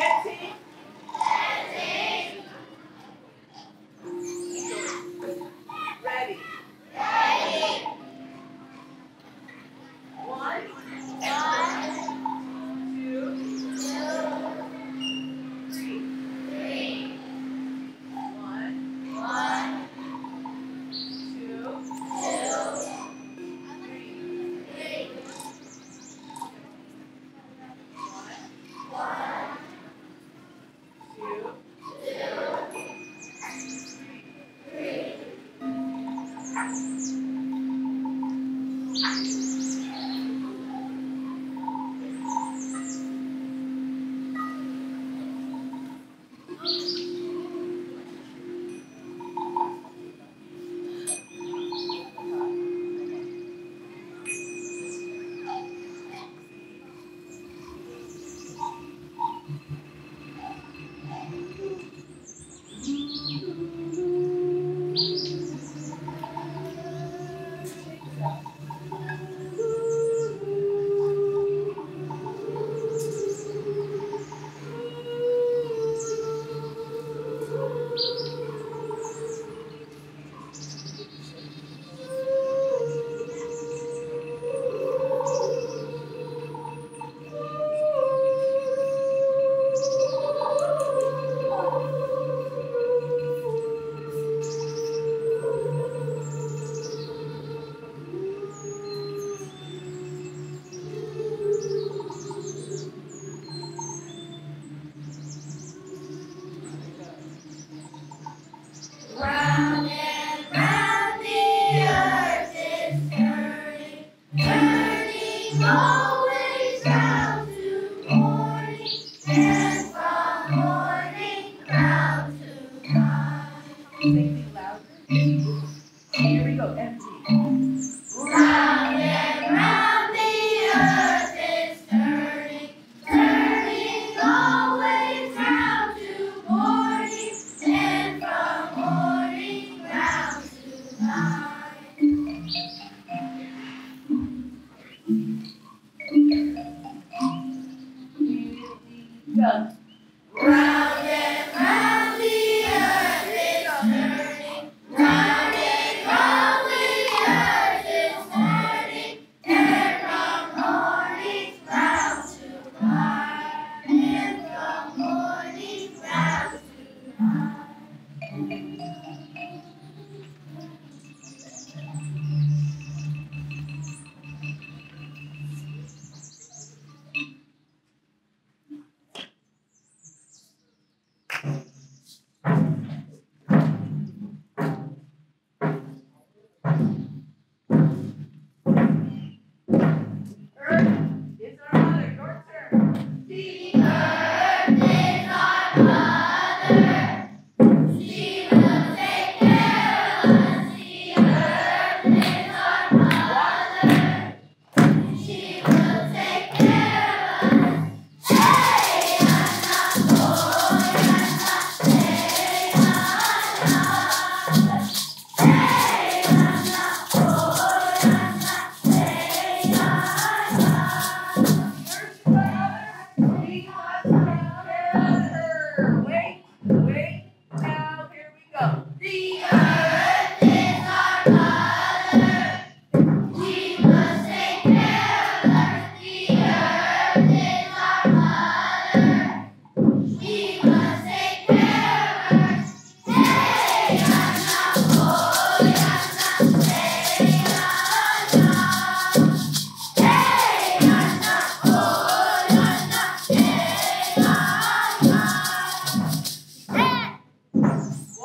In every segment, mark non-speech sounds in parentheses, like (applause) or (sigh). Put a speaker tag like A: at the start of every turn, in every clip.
A: Getting.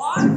B: lot.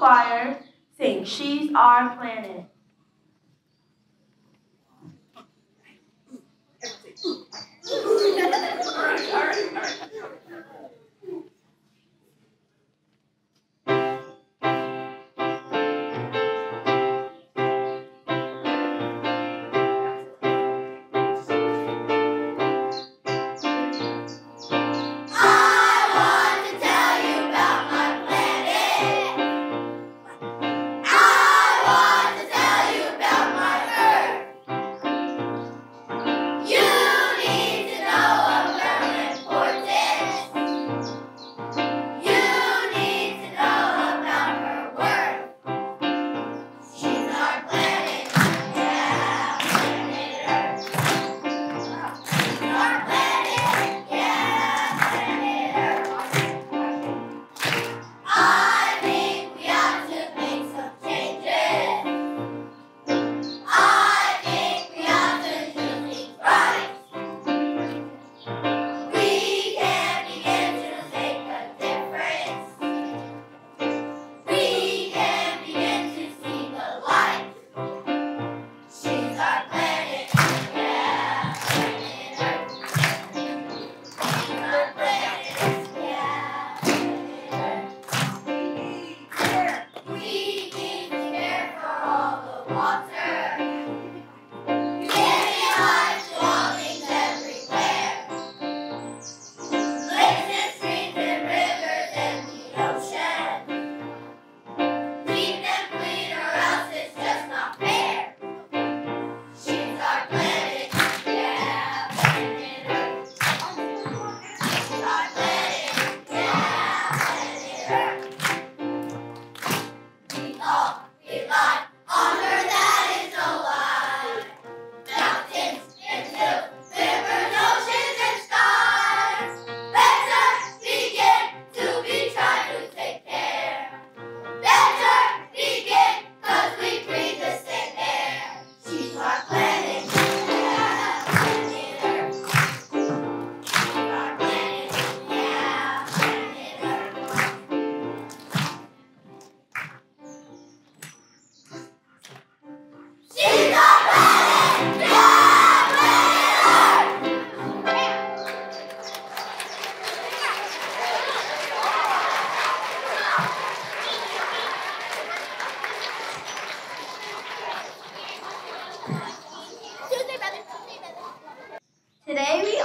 B: choir sing She's Our Planet. (laughs)
C: all right, all right, all
A: right.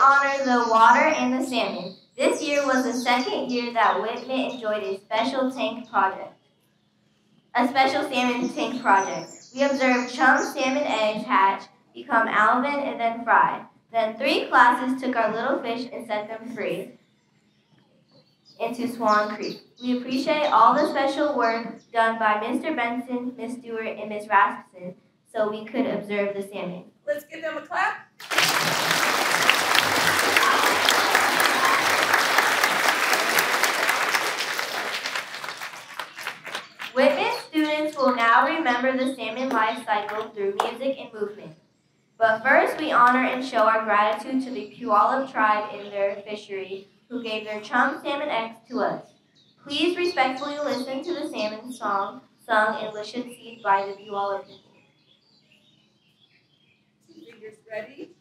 A: honor the water and the salmon. This year was the second year that Whitman enjoyed a special tank project,
B: a special salmon tank project. We observed chum salmon eggs hatch, become alevin, and then fry. Then three classes took our little fish and set them free into Swan Creek. We appreciate all the special work done by Mr. Benson, Miss Stewart, and Miss Rasmussen so we could observe the salmon.
A: Let's give them a clap.
B: Will now remember the salmon life cycle through music and movement. But first, we honor and show our gratitude to the Puyallup tribe in their fishery who gave their chum salmon eggs to us. Please respectfully listen to the salmon song sung in Lushootseed by the Puyallup people.
A: Fingers ready.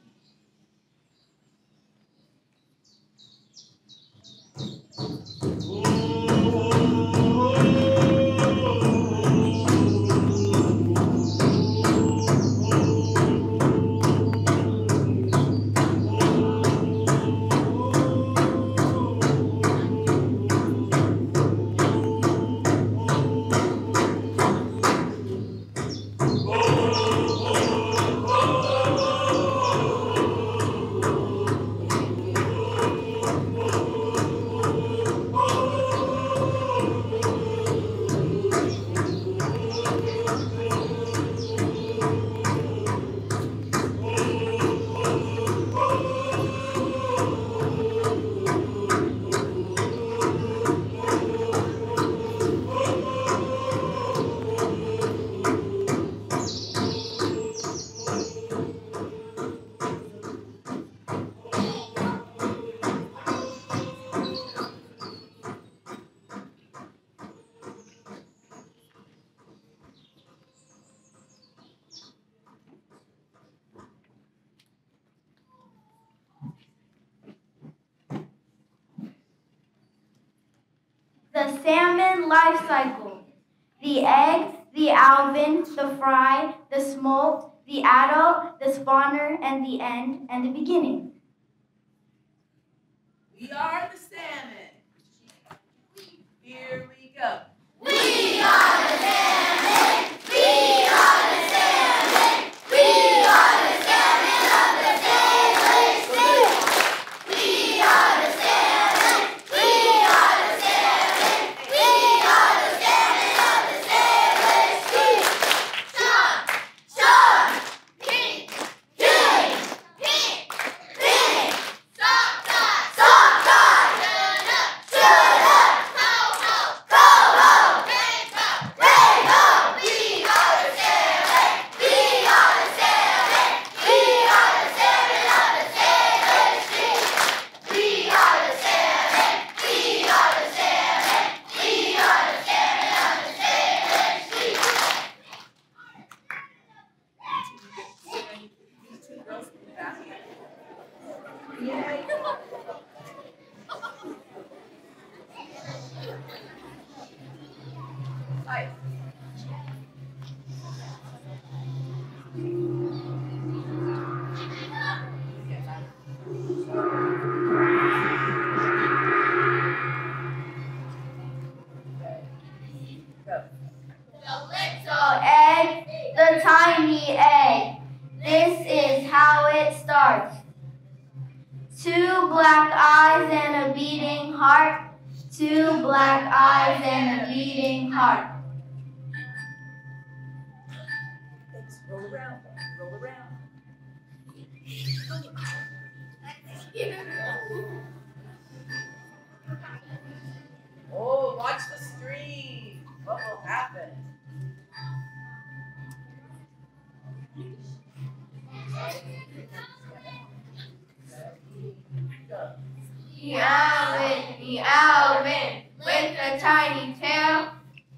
D: Tiny tail,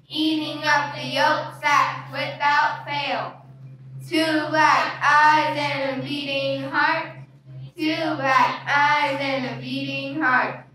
D: eating up the yolk sac without fail. Two black eyes and a beating heart. Two black eyes and a beating heart.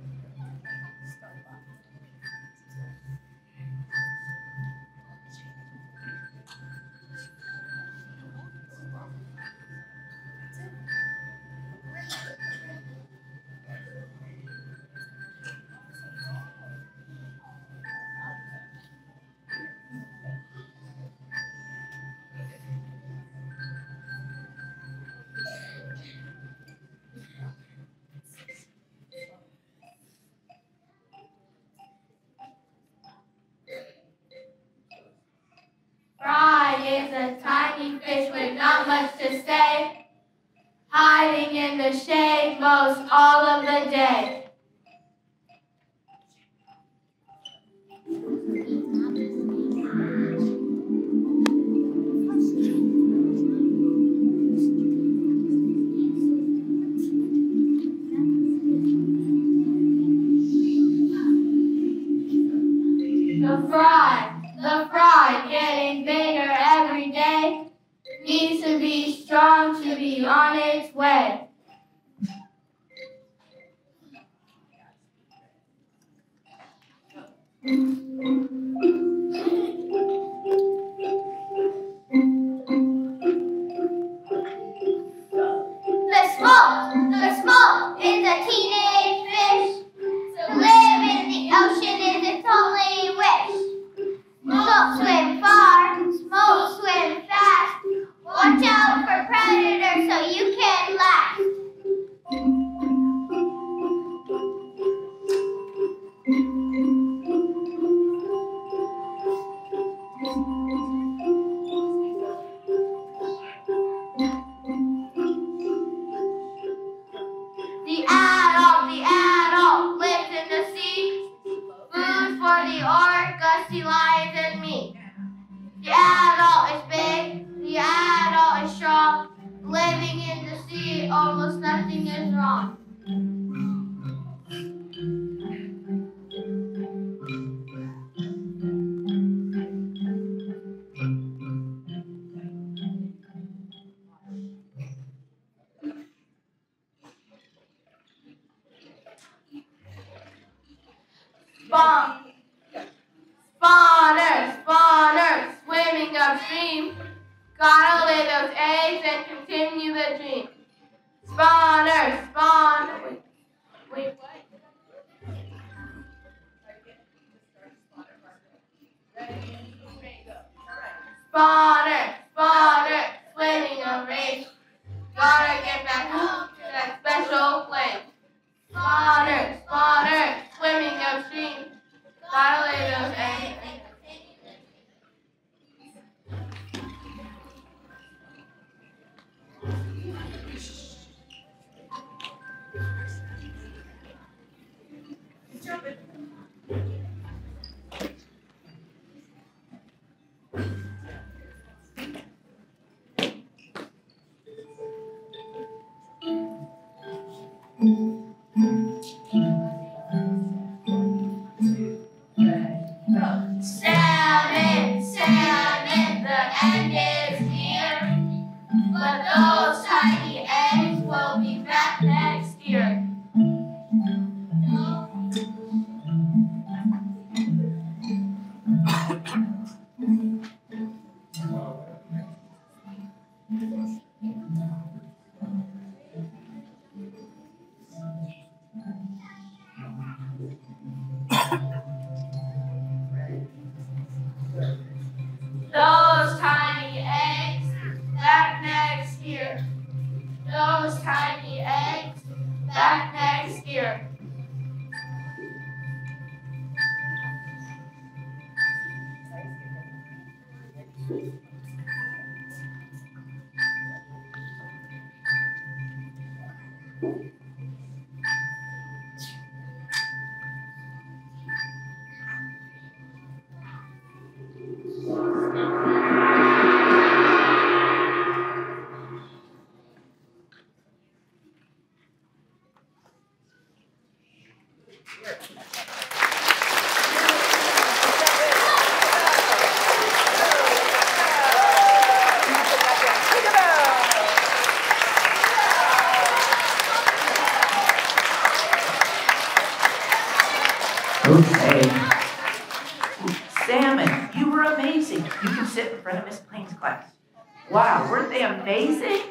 A: fry, the fry getting bigger every day, needs to be strong to be on its way. 对 Spawn. Spawners, spawners, swimming upstream. Gotta lay those eggs and continue the dream. Spawners, spawners. Wait, wait, what? Spotter, spotter, swimming a race. Gotta get back home to that special place. Spotter, spotter swimming
E: of
A: sheep, violate of anger. amazing?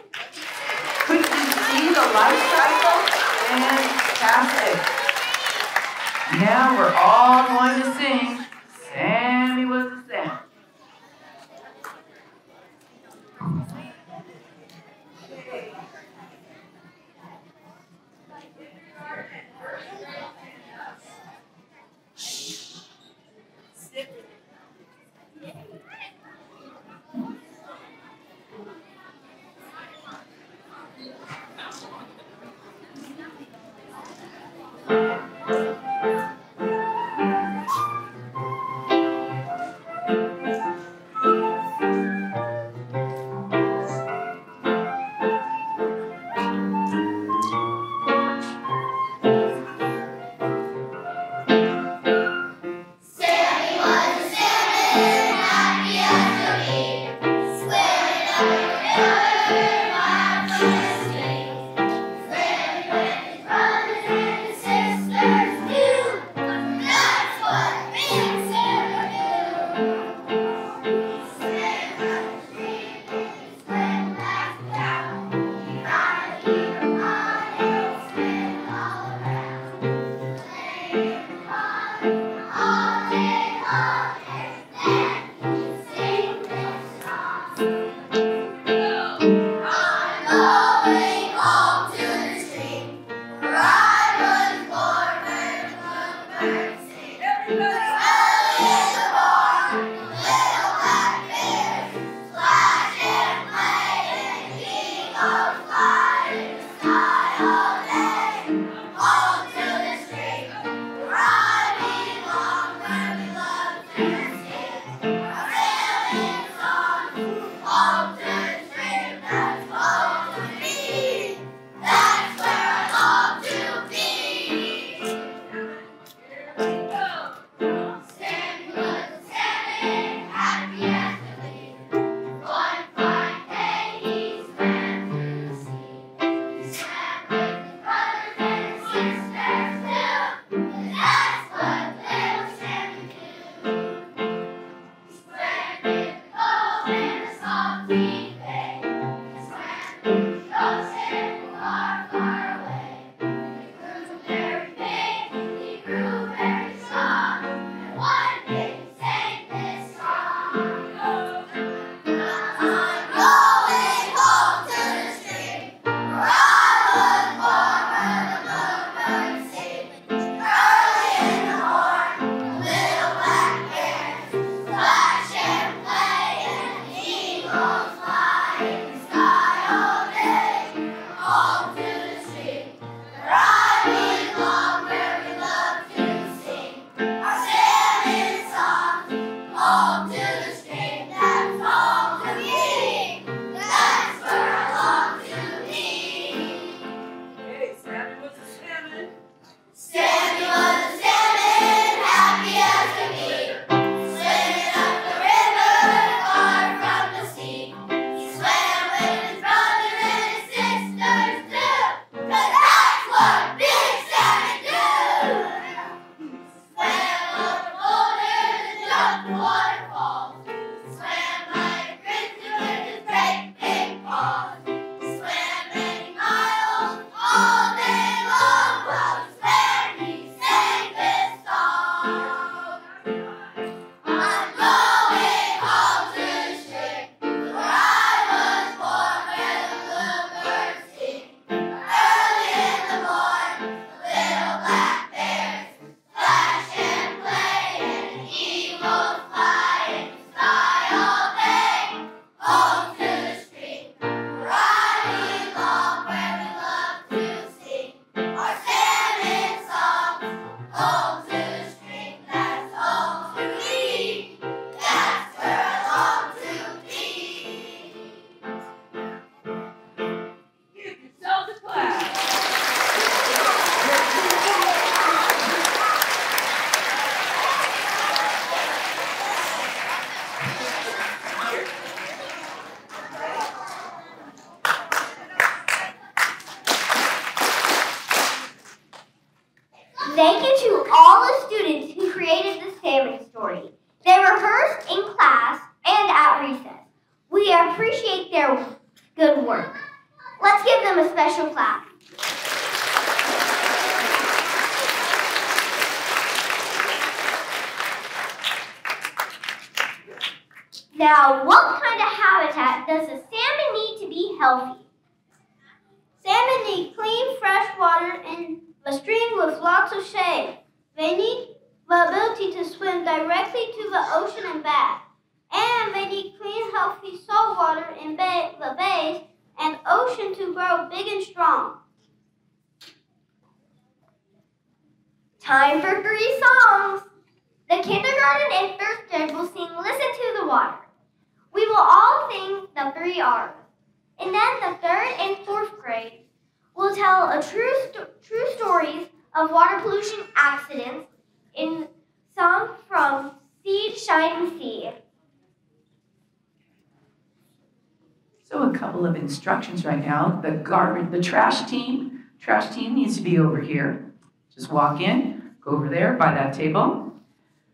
E: So a couple of instructions right now. The garbage, the trash team, trash team needs to be over here. Just walk in, go over there by that table.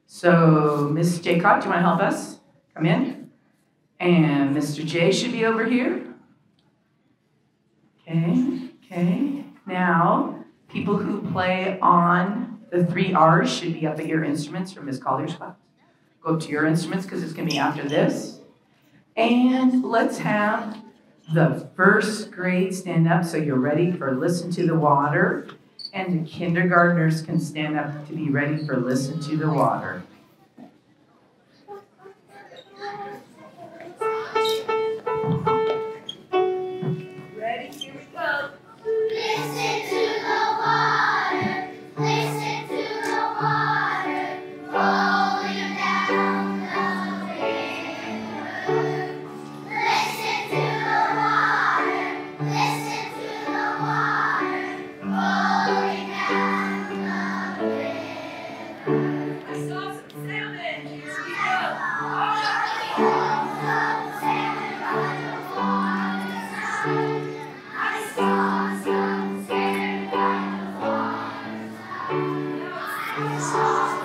E: So Ms. Jaycott, do you want to help us? Come in. And Mr. J should be over here. Okay, okay. Now, people who play on the three R's should be up at your instruments or Ms. Collier's class. Go up to your instruments because it's going to be after this. And let's have the first grade stand up so you're ready for Listen to the Water. And the kindergartners can stand up to be ready for Listen to the Water.
A: Jesus.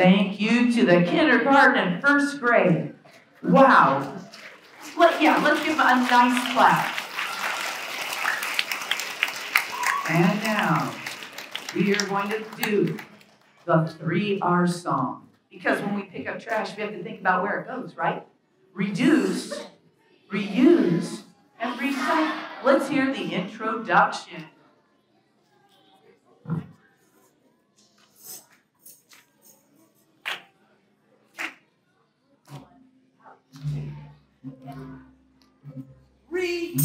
E: Thank you to the kindergarten and first grade. Wow. Let, yeah, let's give them a nice clap. And now, we are going to do the three R song. Because when we pick up trash, we have to think about where it goes, right? Reduce, reuse, and recycle. Let's hear the introduction.
A: Your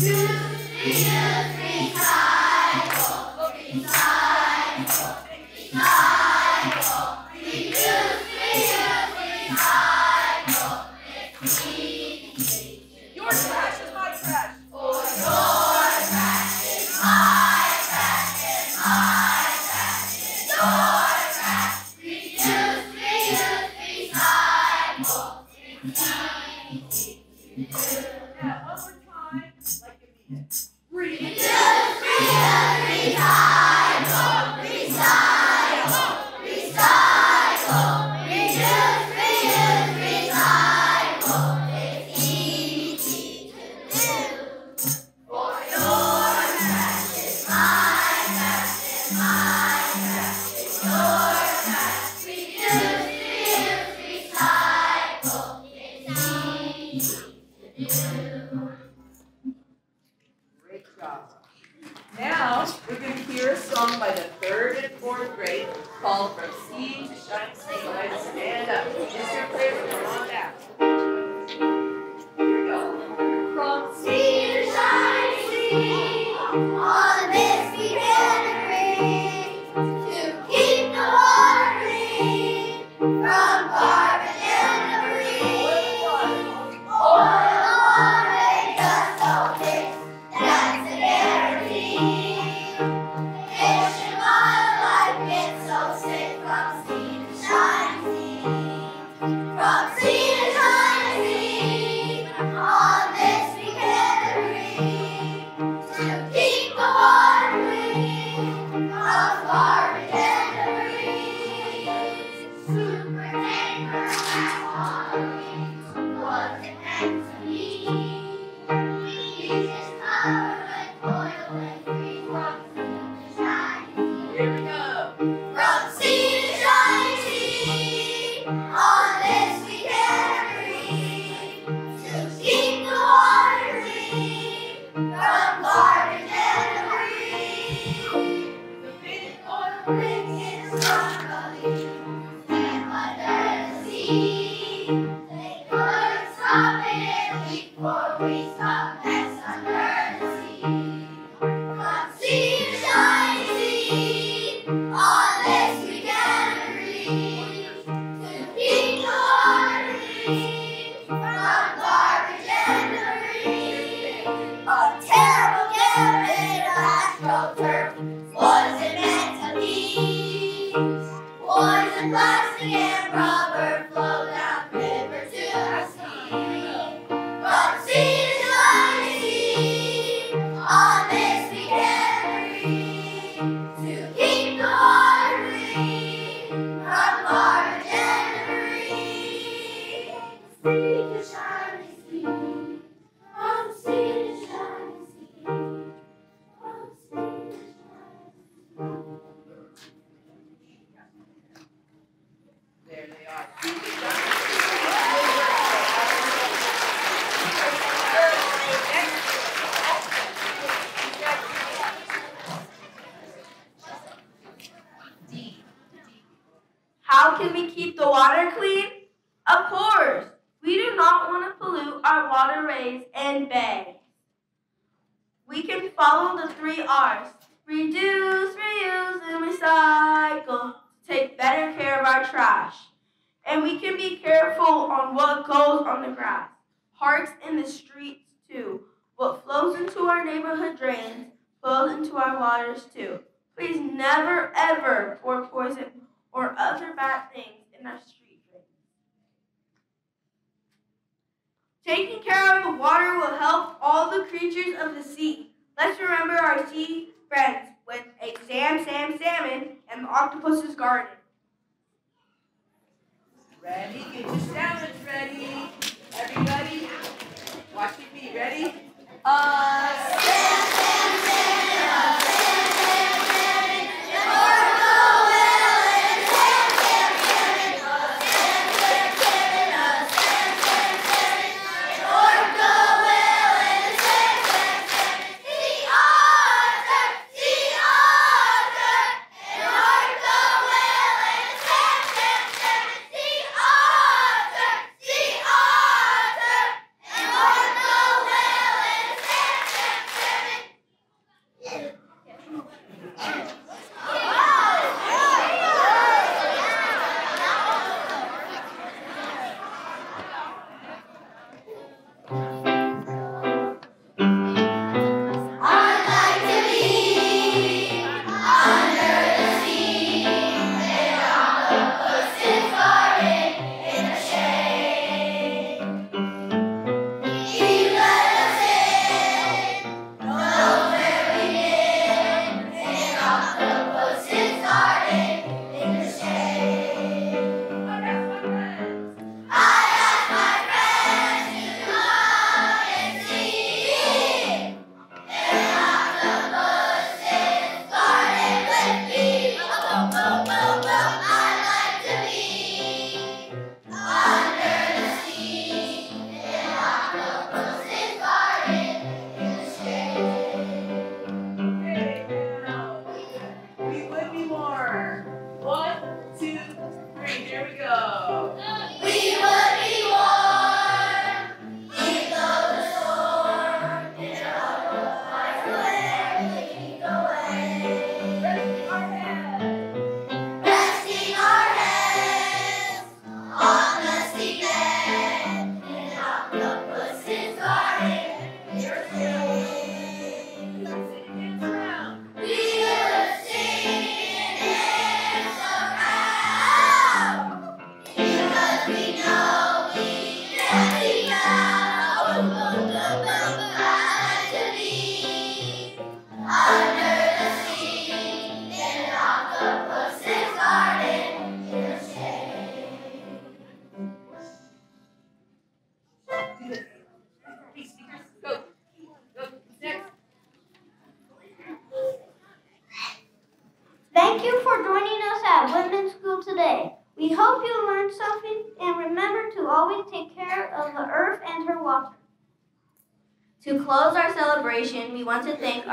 A: go.
F: Keep the water clean? Of
B: course, we do not want to pollute our waterways and bays. We can follow the three R's reduce, reuse, and recycle take better care of our trash. And we can be careful on what goes on the grass, parks, and the streets too. What flows into our neighborhood drains flows into our waters too. Please never ever pour poison or other bad things in our street drains. Taking care of the water will help all the creatures of the sea. Let's remember our sea friends with a Sam Sam salmon and the octopus's garden.
G: Ready? Get your sandwich ready. Everybody, watch your feet. Ready? Uh,
A: I'd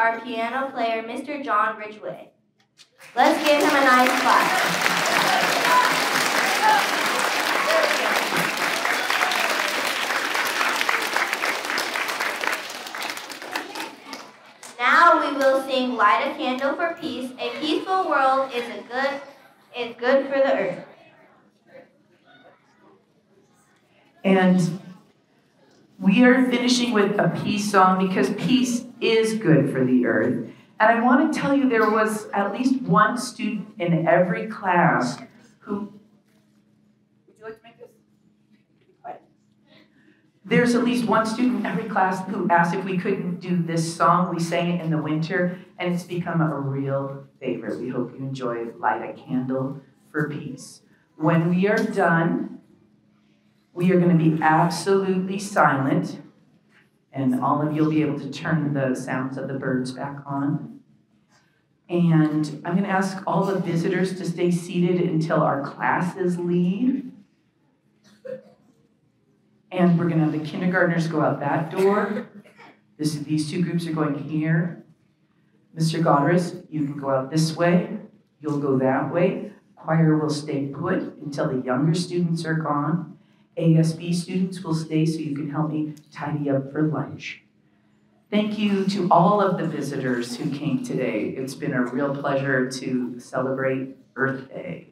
A: our
B: piano player, Mr. John Ridgway. Let's give him a nice clap. Now we will sing Light a Candle for Peace. A peaceful world is a good is good for the earth.
E: And we are finishing with a peace song because peace is good for the earth. And I want to tell you there was at least one student in every class who
G: Would you like to make this?
E: There's at least one student in every class who asked if we couldn't do this song. We sang it in the winter, and it's become a real favorite. We hope you enjoy Light a Candle for Peace. When we are done, we are going to be absolutely silent, and all of you will be able to turn the sounds of the birds back on. And I'm going to ask all the visitors to stay seated until our classes leave. And we're gonna have the kindergartners go out that door. This, these two groups are going here. Mr. Godres, you can go out this way. You'll go that way. Choir will stay put until the younger students are gone. ASB students will stay so you can help me tidy up for lunch. Thank you to all of the visitors who came today. It's been a real pleasure to celebrate Earth Day.